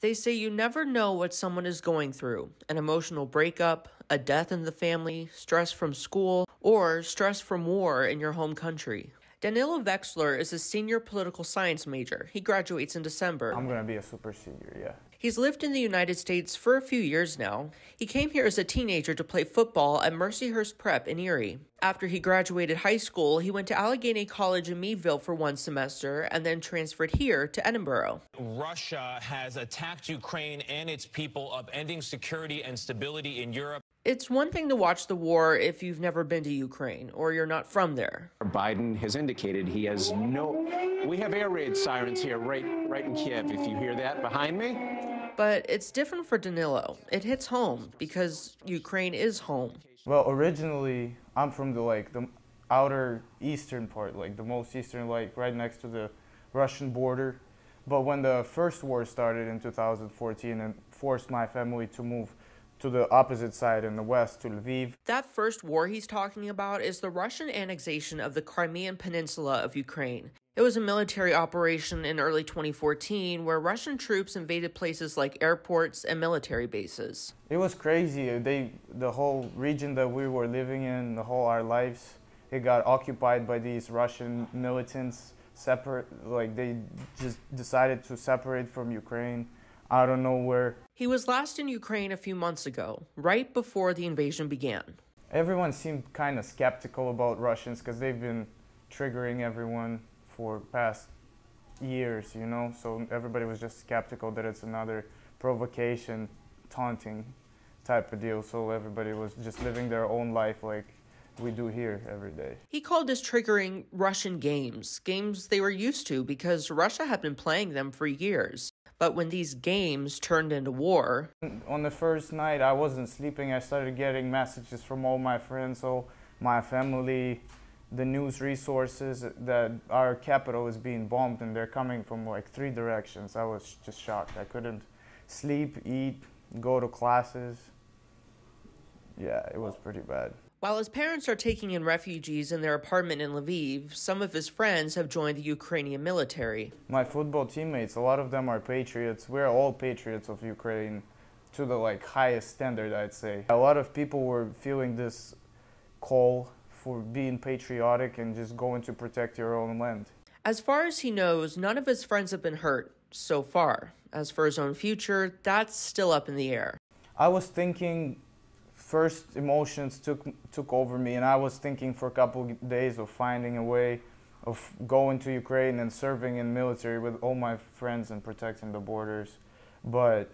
They say you never know what someone is going through an emotional breakup, a death in the family, stress from school, or stress from war in your home country. Danylo Veksler is a senior political science major. He graduates in December. I'm gonna be a super senior, yeah. He's lived in the United States for a few years now. He came here as a teenager to play football at Mercyhurst Prep in Erie. After he graduated high school, he went to Allegheny College in Meadville for one semester and then transferred here to Edinboro. Russia has attacked Ukraine and its people, upending security and stability in Europe. It's one thing to watch the war if you've never been to Ukraine or you're not from there. Biden has indicated he has no. We have air raid sirens here, right, right in Kiev. If you hear that behind me. But it's different for Danylo. It hits home because Ukraine is home. Well, originally, I'm from the like the outer eastern part, like the most eastern, like right next to the Russian border. But when the first war started in 2014 and forced my family to move to the opposite side in the west to Lviv. That first war he's talking about is the Russian annexation of the Crimean Peninsula of Ukraine. It was a military operation in early 2014 where Russian troops invaded places like airports and military bases. It was crazy. They the whole region that we were living in, the whole our lives, it got occupied by these Russian militants. Separate, like they just decided to separate from Ukraine out of nowhere. He was last in Ukraine a few months ago, right before the invasion began. Everyone seemed kind of skeptical about Russians because they've been triggering everyone for past years, you know. So everybody was just skeptical that it's another provocation, taunting type of deal. So everybody was just living their own life like we do here every day. He called this triggering Russian games, games they were used to because Russia had been playing them for years. But when these games turned into war. On the first night, I wasn't sleeping. I started getting messages from all my friends, all my family, the news resources that our capital is being bombed and they're coming from like three directions. I was just shocked. I couldn't sleep, eat, go to classes. Yeah, it was pretty bad. While his parents are taking in refugees in their apartment in Lviv, some of his friends have joined the Ukrainian military. My football teammates, a lot of them are patriots. We're all patriots of Ukraine to the like highest standard, I'd say. A lot of people were feeling this call for being patriotic and just going to protect your own land. As far as he knows, none of his friends have been hurt so far. As for his own future, that's still up in the air. I was thinking first emotions took took over me and I was thinking for a couple of days of finding a way of going to Ukraine and serving in military with all my friends and protecting the borders. But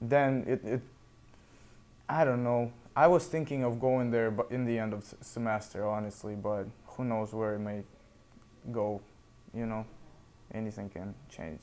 then it, it I don't know. I was thinking of going there but in the end of semester honestly but who knows where it may go you know? Anything can change